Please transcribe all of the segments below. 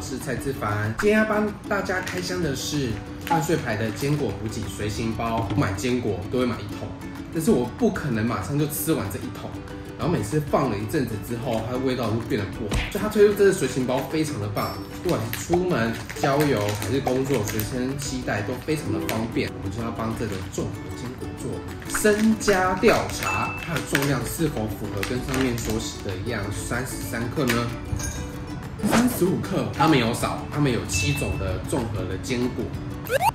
我是蔡志凡。今天要帮大家开箱的是万岁牌的坚果补给随行包。买坚果都会买一桶，但是我不可能马上就吃完这一桶。然后每次放了一阵子之后，它的味道就变得不好。就它推出这个随行包非常的棒，不管是出门郊游还是工作，随身携带都非常的方便。我们就要帮这个重合坚果做身家调查，它的重量是否符合跟上面所写的一样，三十三克呢？三十五克，他们有少，他们有七种的综合的坚果，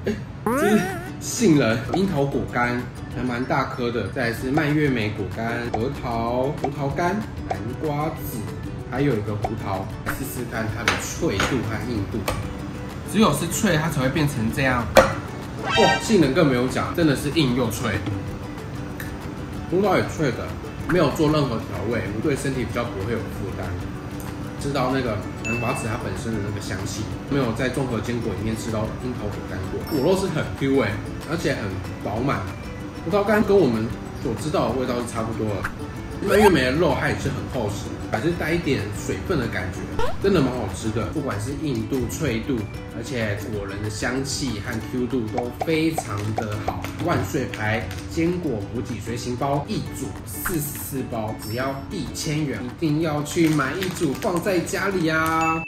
哎，这是杏仁、樱桃果干，还蛮大颗的。再是蔓越莓果干、核桃、葡萄干、南瓜子，还有一个胡桃，来试试看它的脆度和硬度。只有是脆，它才会变成这样。哇，杏仁更没有讲，真的是硬又脆。葡萄也脆的，没有做任何调味，对身体比较不会有负担。吃到那个南瓜子它本身的那个香气，没有在综合坚果里面吃到樱桃果干果，果肉是很 Q 哎，而且很饱满。葡萄干跟我们所知道的味道是差不多的。蔓越莓的肉它也是很厚实，还是带一点水分的感觉，真的蛮好吃的。不管是硬度、脆度，而且果仁的香气和 Q 度都非常的好。万岁牌坚果补给随行包一组四十四包，只要一千元，一定要去买一组放在家里啊！